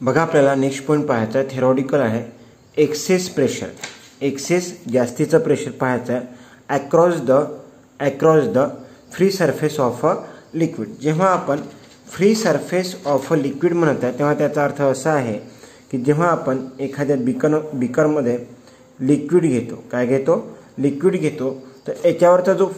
बघा आपल्याला next point पाहायचा आहे. थेरॉडिकल आहे एक्सेस प्रेशर एक्सेस जास्तीचं प्रेशर पाहायचं आहे across the across the free surface of a liquid जेव्हा आपण free surface of a liquid म्हणत आहे, तेव्हा अर्थ असा आहे की जेव्हा आपण एखाद्या बिकर बिकरमध्ये लिक्विड घेतो, काय घेतो? लिक्विड घेतो. तर याच्यावरचा जो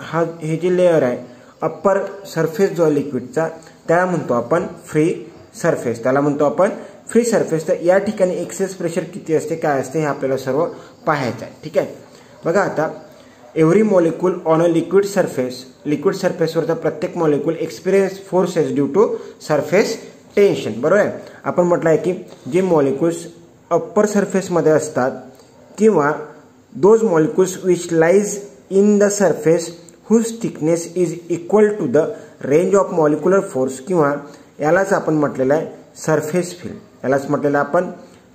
हा, हे जे लेअर आहे अप्पर सरफेस जो आहे लिक्विडचा त्याला म्हणतो आपण फ्री सरफेस त्याला म्हणतो आपण फ्री सरफेस तर या एक्सेस प्रेशर किती असते हे सर्व पाहायचं आहे. ठीक आहे? बघा आता every molecule on a liquid surface liquid सरफेसवरचा प्रत्येक molecule experience forces due to surface tension बरोबर आहे? आपण म्हटलं आहे की, जे मॉलिक्युल्स अप्पर सरफेसमध्ये असतात, किंवा those molecules which lies in the surface whose thickness is equal to the range of molecular force किंवा यालाच आपण म्हटलेलं आहे सरफेस फिल्म यालाच म्हटलेलं आपण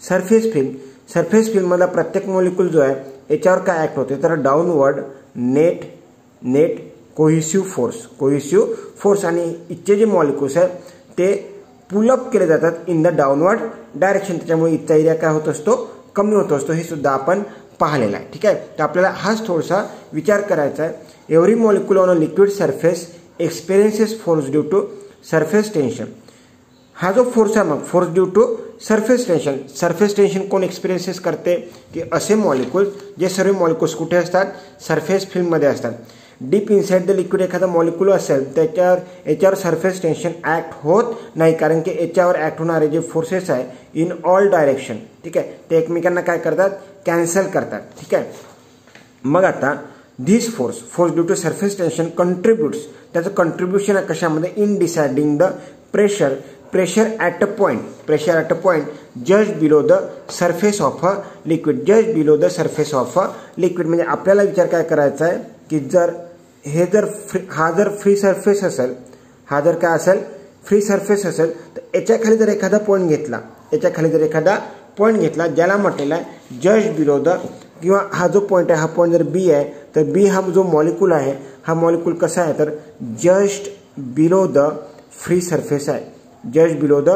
सरफेस फिल्म सरफेस फिल्ममधला प्रत्येक मॉलिक्यूल जो आहे याच्यावर काय ॲक्ट होते तर downward net net cohesive force cohesive force आणि इथचे जे मॉलिक्युल्स आहेत ते पुलअप केले जातात इन द डाऊनवर्ड डायरेक्शन त्याच्यामुळे इथचा एरिया काय होत असतो? कमी होत असतो. हे सुद्धा आपण पाहिलेलं आहे. ठीक आहे? तर आपल्याला हाच थोडासा विचार करायचा आहे. Every molecule on a liquid surface experiences force due to surface tension हा जो फोर्स आहे मग force due to surface tension surface tension कोण एक्सपिरियन्सेस करते की असे मॉलिक्युल जे सर्व मॉलिक्युल्स कुठे असतात सरफेस फिल्ममध्ये असतात डीप इनसाइड द लिक्विड एखादा मॉलिक्युल असेल त्याच्यावर याच्यावर सरफेस टेन्शन ॲक्ट होत नाही, कारण की याच्यावर ॲक्ट होणारे जे फोर्सेस आहे इन ऑल डायरेक्शन ठीक आहे ते एकमेकांना काय करतात कॅन्सल करतात ठीक आहे मग आता this force force due to surface tension contributes त्याचं कंट्रीब्युशन आहे कशामध्ये? In deciding the pressure pressure at a point pressure at a point just below the surface of a liquid just below the surface of a liquid म्हणजे आपल्याला विचार काय करायचा आहे? की जर हे जर फ्री हा जर फ्री सरफेस असेल हा जर काय असेल? फ्री सरफेस असेल. तर याच्याखाली जर एखादा पॉईंट घेतला याच्याखाली जर एखादा पॉईंट घेतला ज्याला म्हटलेला आहे जस्ट बिलो द किंवा हा जो पॉईंट आहे हा पॉईंट जर बी आहे तर बी हा जो मॉलिक्यूल आहे हा मॉलिक्यूल कसा आहे? तर just below the free surface आहे. Just below the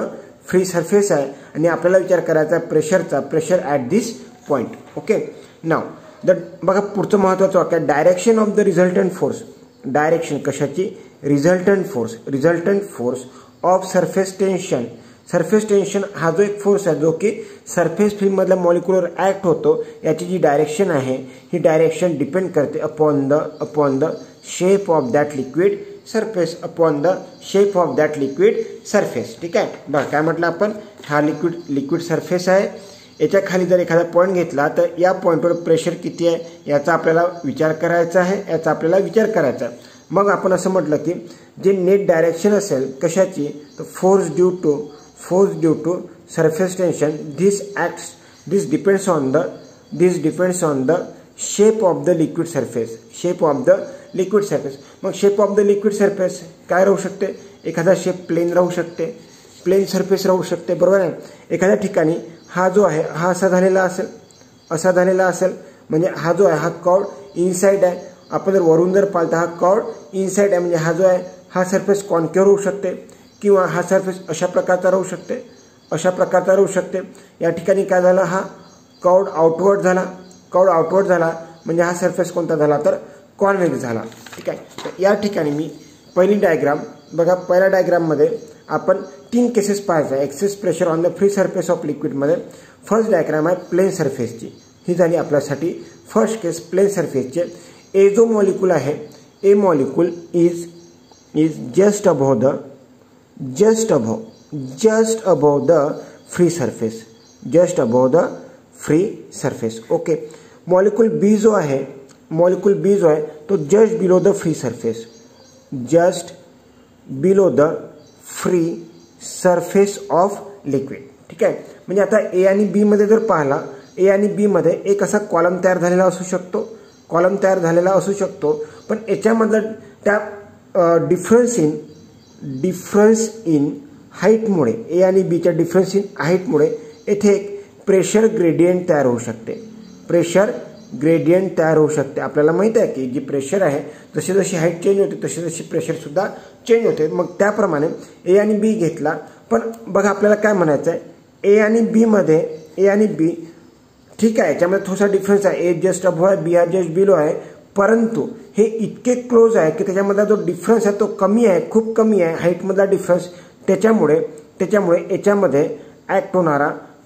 free surface आहे. आणि आपल्याला विचार करायचा आहे प्रेशरचा pressure at this point okay now the बघा पुढचं महत्त्वाचं वाक्य direction of the resultant force direction कशाची? Resultant force resultant force of surface tension surface tension हा जो एक फोर्स आहे जो की सरफेस फिल्ममधल्या मॉलिक्युलर ॲक्ट होतो याची जी डायरेक्शन आहे ही डायरेक्शन डिपेंड करते upon the upon the shape of that liquid surface upon the shape of that liquid surface ठीक आहे? बरं काय म्हटलं आपण? हा लिक्विड लिक्विड सरफेस आहे. याच्या खाली जर एखादा पॉईंट घेतला तर या पॉईंटवर प्रेशर किती आहे याचा आपल्याला विचार करायचा आहे याचा आपल्याला विचार करायचा आहे. मग आपण असं म्हटलं की जे नेट डायरेक्शन असेल कशाची तर force due to force due to surface tension this acts this depends on the this depends on the shape of the liquid surface shape of the liquid surface mug shape of the liquid surface काय राहू शकते? एखादा shape plane राहू शकते. Plane surface राहू शकते. बरोबर आहे? एखाद्या ठिकाणी हा जो आहे, हा असा झालेला असेल, असा झालेला असेल, म्हणजे हा जो आहे, हा कॉड इनसाईड आहे. आपण जर वरून जर पालता हा कॉड इनसाईड आहे, म्हणजे हा जो आहे, हा सरफेस कॉन्क्युअर होऊ शकते. किंवा हा सरफेस अशा प्रकारचा राहू शकते. अशा प्रकारचा राहू शकते. या ठिकाणी काय झालं? हा कौड आउटवर्ड झाला. कौड आउटवर्ड झाला. म्हणजे हा सरफेस कोणता झाला? तर कॉन्व्हेक्स झाला. ठीक आहे? तर या ठिकाणी मी पहिली डायग्राम बघा पहिल्या डायग्राममध्ये आपण तीन केसेस पाहायचा आहे. Excess pressure on the free surface of लिक्विडमध्ये first diagram आहे प्लेन सरफेसची ही झाली आपल्यासाठी फर्स्ट केस प्लेन सरफेसचे ए जो मॉलिक्यूल आहे A molecule is is just above the just above just above the free surface just above the free surface okay molecule B जो आहे मॉलिक्यूल बी जो आहे तो just below the free surface just below the free surface of liquid ठीक आहे. म्हणजे आता ए आणि बीमध्ये जर पाहिला ए आणि बीमध्ये एक असा कॉलम तयार झालेला असू कॉलम तयार झालेला असू शकतो, पण याच्यामधलं इन डिफरन्स इन हाईटमुळे ए आणि बीच्या डिफरन्स इन हाईटमुळे येथे एक प्रेशर ग्रेडियंट तयार होऊ शकते. प्रेशर ग्रेडियंट तयार होऊ शकते. आपल्याला माहीत आहे की जी प्रेशर आहे जशी जशी हाईट चेंज होते तशी तशी प्रेशरसुद्धा चेंज होते. मग त्याप्रमाणे ए आणि बी घेतला. पण बघा आपल्याला काय म्हणायचं आहे ए आणि बीमध्ये ए आणि बी ठीक आहे याच्यामध्ये थोडासा डिफरन्स आहे. ए जस्ट अबो आहे बी आर जस्ट बिलो आहे. परंतु हे इतके क्लोज आहे की त्याच्यामधला जो डिफरन्स आहे तो कमी आहे, खूप कमी आहे हाईटमधला डिफरन्स त्याच्यामुळे त्याच्यामुळे याच्यामध्ये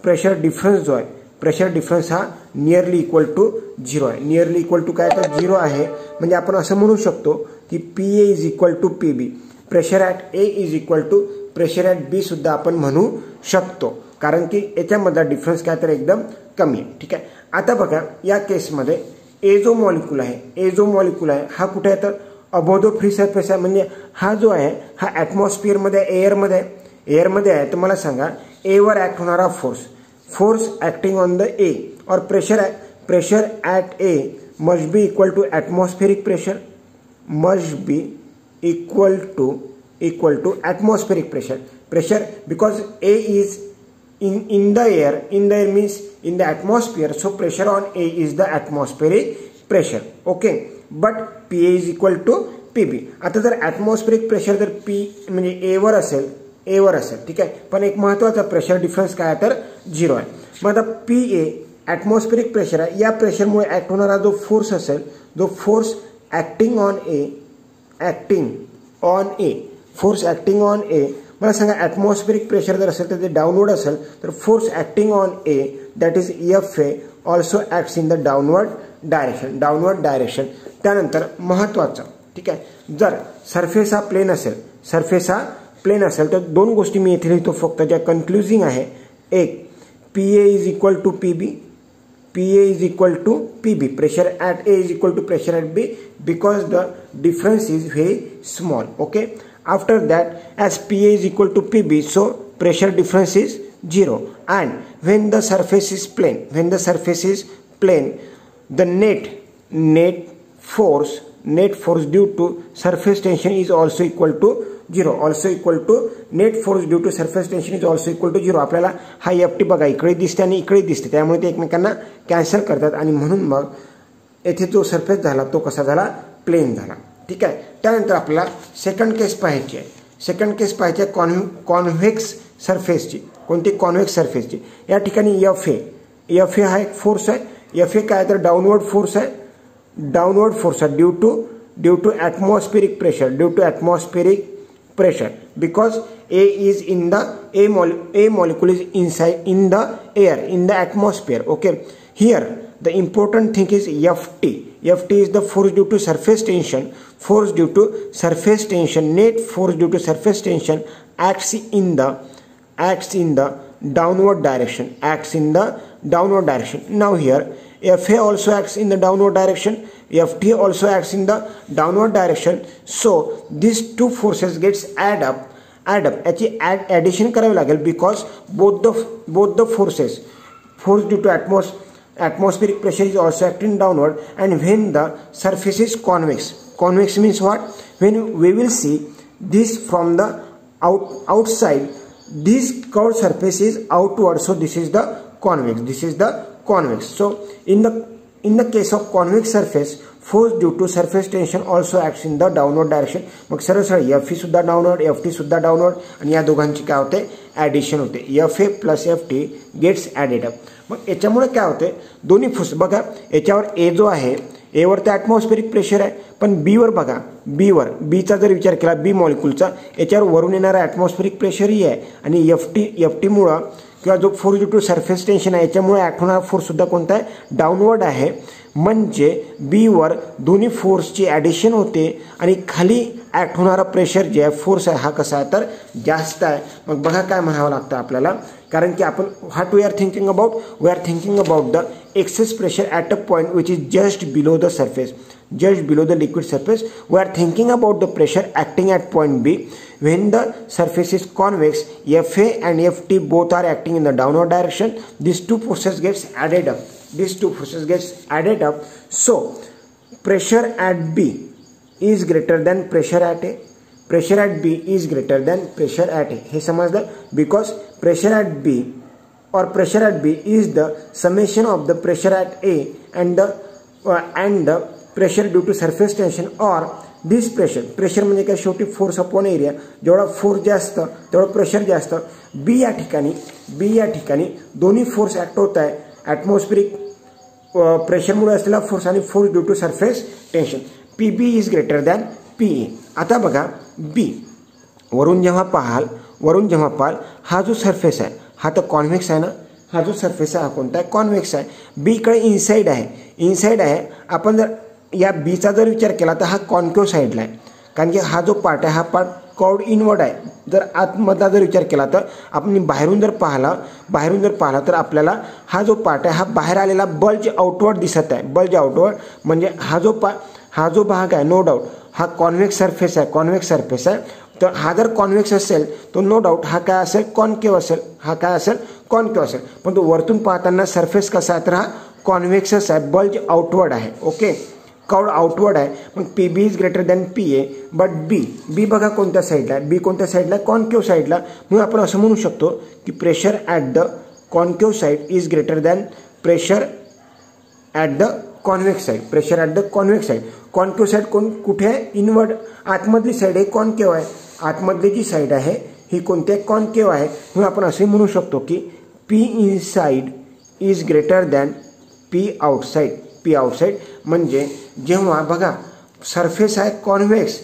प्रेशर डिफरन्स जो आहे प्रेशर डिफरन्स हा नियरली इक्वल टू झिरो आहे. नियरली इक्वल टू काय? तर झिरो आहे. म्हणजे आपण असं शकतो की P A is equal to P B pressure at A is equal to pressure at B सुद्धा आपण म्हणू शकतो. कारण की डिफरन्स तर एकदम कमी आहे. ठीक आहे? आता बघा, या केसमध्ये ए जो मॉलिक्यूल आहे. ए जो मॉलिक्यूल आहे. हा कुठे आहे तर अबोधो फ्री सरफेस आहे. हा जो आहे, हा ॲटमॉस्फिअरमध्ये एअरमध्ये आहे एअरमध्ये आहे. तर मला सांगा एवर ॲक्ट होणारा force force acting on the A और pressure pressure at A must be equal to atmospheric pressure must be equal to equal to atmospheric pressure pressure because A is in in the air. In the air means in the atmosphere. So, pressure on a is the atmospheric pressure. Okay. But pa is equal to pb आता जर atmospheric pressure जर P म्हणजे ए वर असेल ए वर असेल. ठीक आहे? पण एक महत्वाचा प्रेशर डिफरन्स काय तर झिरो आहे. मग आता पी ए ॲटमॉस्फेरिक प्रेशर आहे. या प्रेशरमुळे ॲक्ट होणारा जो फोर्स असेल, जो force acting on A acting on A force acting on A मला सांगा ॲटमॉस्फेरिक प्रेशर जर असेल तर ते डाऊनवर्ड असेल तर force acting on A that is F A also acts in the downward direction downward direction त्यानंतर महत्त्वाचं ठीक आहे? जर सरफेस हा प्लेन असेल सरफेस हा प्लेन असेल तर दोन गोष्टी मी इथे लिहितो फक्त ज्या कन्क्लुझिंग आहे. एक P A is equal to P B PA is equal to PB, pressure at A is equal to pressure at B because the difference is very small. Okay. After that, as PA is equal to PB, so pressure difference is 0. And when the surface is plane, when the surface is plane, the net net force net force due to surface tension is also equal to zero also equal to net force due to surface tension is also equal to zero आपल्याला हा F T बघा, इकडे दिसते आणि इकडे दिसते त्यामुळे ते एकमेकांना कॅन्सल करतात. मग येथे जो सरफेस तो कसा प्लेन ठीक आहे? त्यानंतर आपल्याला सेकंड केस पाहायची सेकंड केस पाहायची आहे कॉन्व्ह कॉन्व्हेक्स सरफेसची कोणती? कॉन्व्हेक्स सरफेसची या ठिकाणी एफ़ ए एफ़ ए हा एक फोर्स आहे. एफ़ ए काय? तर डाऊनवर्ड फोर्स आहे. downward force due to due to atmospheric pressure due to atmospheric pressure. Because a is in the a, mole, a molecule is inside in the air in the atmosphere okay? Here the important thing is ft ft is the force due to surface tension. Force due to surface tension net force due to surface tension acts in the acts in the downward direction acts in the downward direction. Now here fa also acts in the downward direction ft also acts in the downward direction so these two forces gets add up add up याची add addition करावी लागेल because both the both the forces force due to atmos atmospheric pressure is also acting downward and when the surface is convex convex means what when we will see this from the out outside this curved surface is outward so this is the convex this is the convex. So in the in the case of convex surface force due to surface tension also acts in the downward direction. मग सरळ सरळ F E सुद्धा downward F T सुद्धा downward आणि या दोघांची काय होते? Addition होते. F A plus F T gets added up मग याच्यामुळे काय होते? दोन्ही फुस बघा याच्यावर ए जो आहे एवर तर ॲटमॉस्फेरिक प्रेशर आहे. पण बीवर बघा बीवर बीचा जर विचार केला बी मॉलिक्यूलचा याच्यावर वरून येणारा ॲटमॉस्फेरिक प्रेशरही आहे. आणि एफ टी एफ टीमुळं किंवा जो force due to surface tension आहे याच्यामुळे ॲक्ट होणारा फोर्ससुद्धा कोणता आहे? डाऊनवर्ड आहे. म्हणजे बीवर दोन्ही फोर्सची ॲडिशन होते आणि खाली ॲक्ट होणारा प्रेशर जे आहे फोर्स आहे हा कसा आहे तर जास्त आहे मग बघा काय म्हणावं लागतं आपल्याला कारण की आपण what we are thinking about we are thinking about the excess pressure at a point which is just below the surface just below the liquid surface we are thinking about the pressure acting at point b when the surface is convex fa and ft both are acting in the downward direction these two forces gets added up these two forces gets added up so pressure at b is greater than pressure at A pressure at B is greater than pressure at a. हे समजलं pressure at b or pressure at b is the summation of the pressure at a and the and the pressure due to surface tension or this pressure pressure म्हणजे काय? शेवटी force upon area जेवढा force जास्त, तेवढं pressure जास्त. B या ठिकाणी B या ठिकाणी दोन्ही फोर्स ॲक्ट होत आहे. ॲटमॉस्फिरिक प्रेशरमुळे असलेला फोर्स आणि force due to surface tension P B is greater than P A आता बघा बी वरून जेव्हा पाहाल वरून जेव्हा पाहाल हा जो सरफेस आहे हा तर कॉन्व्हेक्स आहे ना? हा जो सरफेस आहे हा कोणता आहे? कॉन्व्हेक्स आहे. बीकडे इनसाईड आहे. इनसाईड आहे. आपण जर या बीचा जर विचार केला तर हा कॉन्क्यू साईडला आहे. कारण की हा जो पार्ट आहे हा पार्ट कॉड इनवर्ड आहे. जर आतमधला जर विचार केला तर आपण बाहेरून जर पाहिला बाहेरून जर पाहिला तर आपल्याला हा जो पार्ट आहे हा बाहेर आलेला बल्ज आउटवर्ड दिसत आहे. बल्ज आउटवर्ड म्हणजे हा जो पा हा जो भाग आहे नो डाऊट हा कॉन्व्हेक्स सरफेस आहे कॉन्व्हेक्स सरफेस आहे. तर हा जर कॉन्व्हेक्स असेल तो नो डाऊट हा काय असेल? कॉन्केव असेल. हा काय असेल? कॉन्केव असेल. पण तो वरतून पाहताना सरफेस कसा आहे? तर हा कॉन्व्हेक्सच आहे. बल्ज आउटवर्ड आहे. ओके काउड आउटवर्ड आहे. मग P B is greater than P A but B B बघा कोणत्या साईडला आहे. बी कोणत्या साईडला कॉन्केव साईडला म्हणून आपण असं म्हणू शकतो की pressure at the concave side is greater than pressure at the convex side pressure at the convex side concave side कोण कुठे आहे? इनवर्ड आतमधली साईड आहे कॉन्केव आहे? आतमधली जी साईड आहे, ही कोणती आहे? कॉन्केव आहे? म्हणून आपण असे शकतो की P inside is greater than P outside P outside म्हणजे जेव्हा बघा सरफेस आहे कॉन्व्हेक्स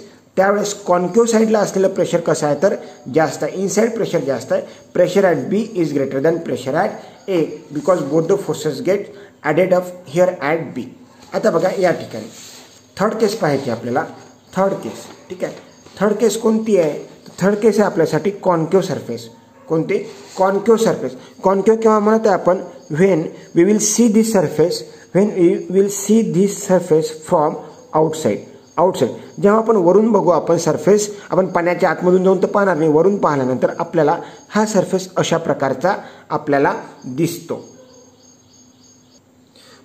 कॉन्क्यू साईडला असलेलं प्रेशर कसं आहे? तर जास्त आहे इनसाईड प्रेशर जास्त आहे. Pressure at B is greater than pressure at A because both the forces get added of here at B आता बघा या थर्ड केस पाहायची आपल्याला. थर्ड केस ठीक आहे? थर्ड केस कोणती आहे? थर्ड केस आहे आपल्यासाठी कॉन्क्यू सरफेस कोणते? कॉन्क्यू सरफेस कॉन्क्यू केव्हा म्हणत आहे आपण? When we will see this surface when we will see this surface from outside outside जेव्हा आपण वरून बघू आपण सरफेस आपण पाण्याच्या आतमधून जाऊन तर पाहणार नाही. वरून पाहिल्यानंतर आपल्याला हा सरफेस अशा प्रकारचा आपल्याला दिसतो.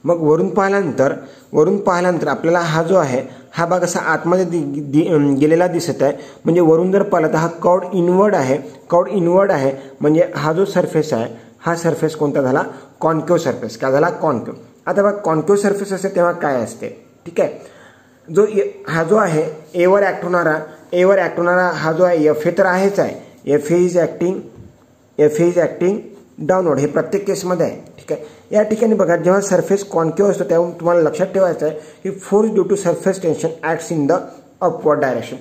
मग वरून पाहिल्यानंतर वरून पाहिल्यानंतर आपल्याला हा जो आहे हा भाग असा आतमध्ये दि, दि, गेलेला दिसत आहे. म्हणजे वरून जर पाहिलं तर हा कौड इनवर्ड आहे. कौड इनवर्ड आहे म्हणजे हा जो सरफेस आहे हा सरफेस कोणता झाला? कॉन्क्यू सरफेस काय झाला? कॉन्क्यू आता बघा कॉन्क्यू सरफेस असते तेव्हा काय असते? ठीक आहे? जो हा जो आहे एवर ॲक्ट होणारा एवर ॲक्ट होणारा हा जो आहे एफ ए तर आहेच आहे. F A is acting F A is acting downward हे प्रत्येक केसमध्ये आहे. ठीक आहे? या ठिकाणी जेव्हा सरफेस कॉन्क्यू असतो, तेव्हा तुम्हाला लक्षात ठेवायचं आहे की force due to surface tension acts in the upward direction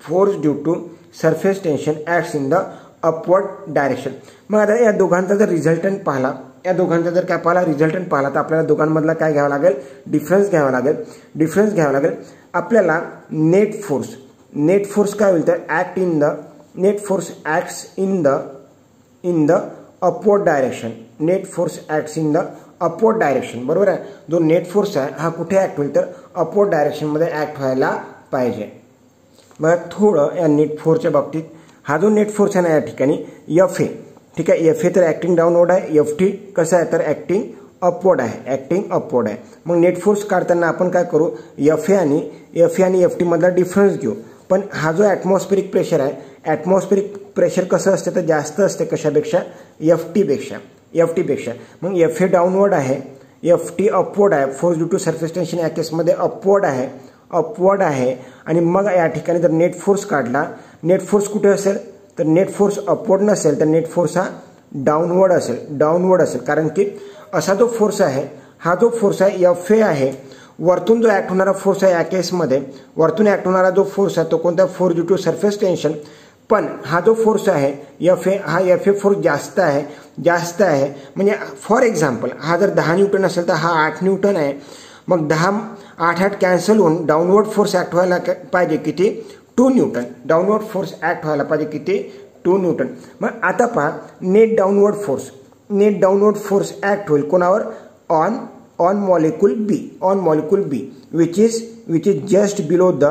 force due to surface tension acts in the upward direction मग आता या दोघांचा जर रिझल्टंट पाहिला, या दोघांचा जर काय पाहिला रिझल्टंट पाहिला, तर आपल्याला दोघांमधला काय घ्यावं लागेल? डिफरन्स घ्यावा लागेल. डिफरन्स घ्यावा लागेल. आपल्याला नेट फोर्स नेट फोर्स काय होईल? तर in the net force acts in the in the upward direction net force acts in the upward direction बरोबर आहे? जो नेट फोर्स आहे, हा कुठे ॲक्ट होईल तर अपवर्ड डायरेक्शनमध्ये ॲक्ट व्हायला पाहिजे. मग थोडं या नेट फोर्सच्या बाबतीत, हा जो नेट फोर्स आहे ना, या ठिकाणी एफ़ ए ठीक आहे? एफ़ ए तर ॲक्टिंग डाऊनवर्ड आहे. एफ़ टी कसं आहे? तर ॲक्टिंग अपवर्ड आहे. ॲक्टिंग अपवर्ड आहे. मग नेट फोर्स काढताना आपण काय करू? एफ़ ए आणि एफ़ ए आणि एफ़ टीमधला डिफरन्स घेऊ. हा जो ॲटमॉस्फेरिक प्रेशर आहे ॲटमॉस्फेरिक प्रेशर कसं असते? जास्त कशापेक्षा? एफ़ टीपेक्षा एफ़ टीपेक्षा मग एफ़ ए डाऊनवर्ड आहे. एफ़ टी अपवर्ड आहे. Force due to surface tension या केसमध्ये अपवर्ड आहे. अपवर्ड आहे. मग या जर नेट फोर्स काढला नेट फोर्स कुठे असेल? तर नेट फोर्स अपवर्ड नसेल. तर नेट फोर्स हा डाऊनवर्ड असेल. डाऊनवर्ड असेल. कारण की असा जो फोर्स आहे, हा जो फोर्स आहे एफ़ ए आहे. वरतून जो ॲक्ट होणारा फोर्स आहे या केसमध्ये वरतून ॲक्ट होणारा जो फोर्स आहे तो कोणता? Force due to surface tension हा जो फोर्स आहे एफ़ ए हा एफ़ ए फोर्स जास्त आहे. जास्त आहे. म्हणजे फॉर एक्झाम्पल हा जर दहा न्यूटन असेल तर हा आठ न्यूटन आहे. मग दहा, आठ आठ कॅन्सल होऊन डाउनवर्ड फोर्स ॲक्ट व्हायला पाहिजे किती? Two newton. Downward force act व्हायला पाहिजे किती? Two newton. मग आता पहा net downward force net downward force होईल कोणावर? On on molecule B on molecule B which is which is just below the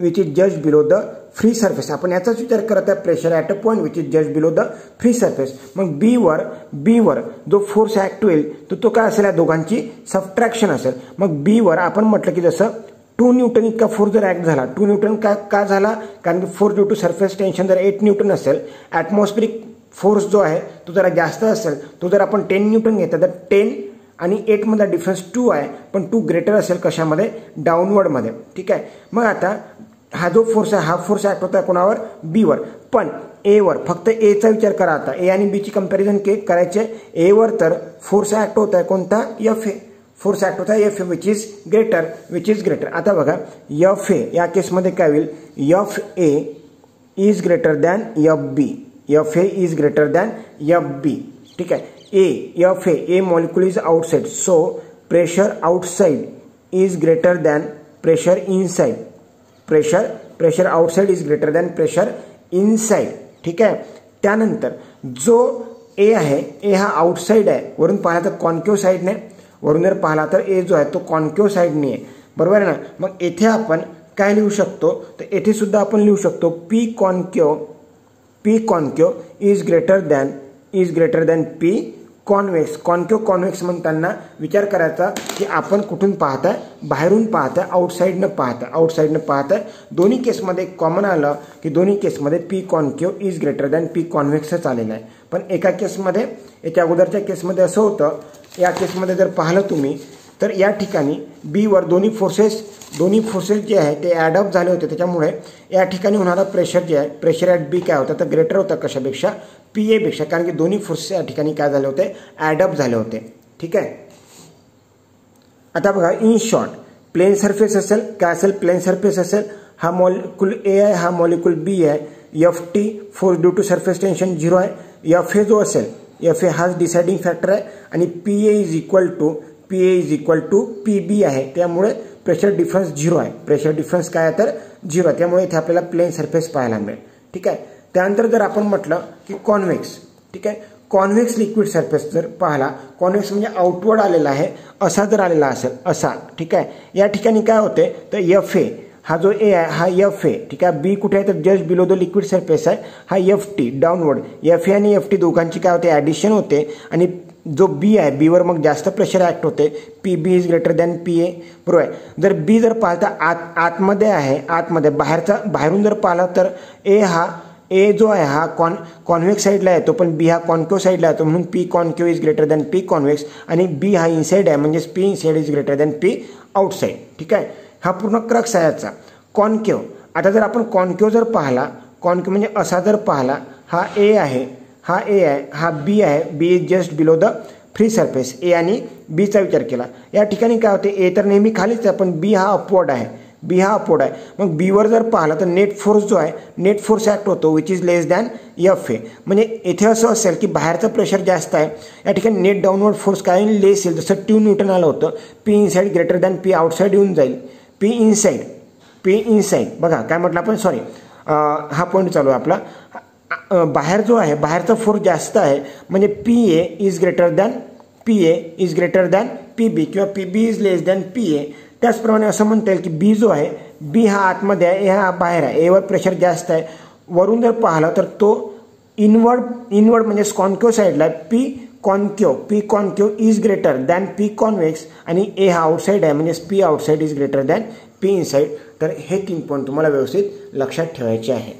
which is just below the free surface आपण याचाच विचार करत आहे pressure at a point which is just below the free surface मग बीवर बीवर जो force act होईल तर तो काय असेल या दोघांची सबट्रॅक्शन असेल. मग बीवर आपण म्हटलं की जसं टू न्यूटन इतका फोर्स जर ॲक्ट झाला टू न्यूटन का का झाला? कारण की force due to surface tension जर एट न्यूटन असेल ॲटमॉस्फिरिक फोर्स जो आहे तो जरा जास्त असेल तो जर आपण टेन न्यूटन घेतला तर टेन आणि एटमधला डिफरन्स टू आहे, पण टू ग्रेटर असेल कशामध्ये? डाऊनवर्डमध्ये ठीक आहे? मग आता हा जो फोर्स आहे, हा फोर्स ऍक्ट होता कोणावर? बीवर पण एवर फक्त एचा विचार करा आता. ए आणि बीची कंपॅरिझन के करायचे. एवर तर फोर्स ऍक्ट होत आहे कोणता? एफ़ ए फोर्स ऍक्ट होता F A which is greater which is greater आता बघा एफ़ ए या केसमध्ये काय होईल? F A is greater than F B F A is greater than F B ठीक आहे? A F A A molecule is outside so pressure outside is greater than pressure inside pressure pressure outside is greater than pressure inside ठीक आहे त्यानंतर, जो ए आहे ए हा outside आहे. वरून पाहिला तर कॉन्क्यू साईडने वरून जर पाहिला तर ए जो आहे तो कॉन्क्यू साईडने आहे बरोबर आहे ना? मग येथे आपण काय लिहू शकतो? तर येथे सुद्धा आपण लिहू शकतो P concave P concave is greater than is greater than P convex concave convex म्हणताना विचार करायचा की आपण कुठून पाहताय? बाहेरून पाहताय आउटसाईडनं पाहताय. आउटसाईडनं पाहताय. दोन्ही केसमध्ये कॉमन आलं की दोन्ही केसमध्ये P concave is greater than P कॉन्व्हेक्सच आलेलं आहे. पण एका केसमध्ये याच्या अगोदरच्या केसमध्ये असं होतं या केसमध्ये जर पाहिलं तुम्ही तर या ठिकाणी बीवर दोन्ही फोर्सेस दोन्ही फोर्सेस जे आहे ते ॲडअप झाले होते. त्याच्यामुळे या ठिकाणी होणारा प्रेशर जे आहे प्रेशर ॲट बी काय होतं? तर ग्रेटर होतं कशापेक्षा? पी एपेक्षा कारण की दोन्ही फोर्सेस या ठिकाणी काय झाले होते? ॲडअप झाले होते. ठीक आहे? आता बघा इन शॉर्ट प्लेन सरफेस असेल, काय असेल? प्लेन सरफेस असेल. हा मॉलिक्युल ए आहे, हा मॉलिक्युल बी आहे. F T force due to surface tension zero आहे. एफ़ ए जो असेल एफ़ ए हाच डिसाइडिंग फॅक्टर आहे. आणि P A is equal to P A is equal to P B आहे. त्यामुळे प्रेशर डिफरन्स झिरो आहे. प्रेशर डिफरन्स काय आहे तर झिरो आहे प्लेन सरफेस पाहायला मिळेल. ठीक आहे? त्यानंतर जर म्हटलं की कॉन्व्हेक्स ठीक आहे? कॉन्व्हेक्स लिक्विड सरफेस जर पाहिला कॉन्व्हेक्स म्हणजे आउटवर्ड आलेला आहे जर आलेला ठीक आहे? या ठिकाणी होते? तर एफ़ ए हा जो ए आहे, हा एफ़ ए ठीक आहे? बी कुठे आहे तर just below the liquid surface आहे. हा F T downward F A F T दोघांची काय होते? ॲडिशन होते. जो बी आहे बीवर मग जास्त प्रेशर ॲक्ट होते. P B is greater than P A बरोबर आहे? जर बी जर पाहता आत आतमध्ये आहे आतमध्ये. बाहेरचा बाहेरून जर पाहिला तर ए हा ए जो आहे हा कॉन कॉन्व्हेक्स साईडला येतो पण बी हा कॉन्क्यू साईडला येतो. म्हणून P concave is greater than P convex आणि बी हा इनसाईड आहे म्हणजेच P inside is greater than P outside ठीक आहे? हा पूर्ण क्रक्स आहे याचा कॉन्क्यू आता जर आपण कॉन्क्यू जर पाहिला कॉन्क्यू म्हणजे असा जर पाहिला हा ए आहे. हा ए आहे हा बी आहे B is just below the free surface A आणि बीचा विचार केला. या ठिकाणी काय होते? ए तर नेहमी खालीच आहे पण बी हा अपवर्ड आहे. बी हा अपवर्ड आहे. मग बीवर जर पाहिला तर नेट फोर्स जो आहे नेट फोर्स ॲक्ट होतो which is less than F A म्हणजे इथे असं असेल की बाहेरचं प्रेशर जास्त आहे. या ठिकाणी नेट डाऊनवर्ड फोर्स काय लेस येईल. जसं ट्यू न्यूटन आलं होतं P inside greater than P outside येऊन जाईल. पी इनसाईड पी इनसाईड बघा काय म्हटलं आपण? सॉरी हा पॉईंट चालू आहे आपला. बाहेर जो आहे, बाहेरचा फोर्स जास्त आहे, म्हणजे P A is greater than P A is greater than P B किंवा P B is less than P A त्याचप्रमाणे असं म्हणता की बी जो आहे बी हा आतमध्ये आहे ए हा बाहेर आहे. एवर प्रेशर जास्त आहे. वरून जर पाहिलं तो इनवर्ड इनवर्ड म्हणजे कॉन्क्यो साईडला P concave P concave is greater than P convex आणि ए हा आउटसाईड आहे म्हणजे P outside is greater than P inside तर हे तीन पॉईंट तुम्हाला व्यवस्थित लक्षात ठेवायचे आहे.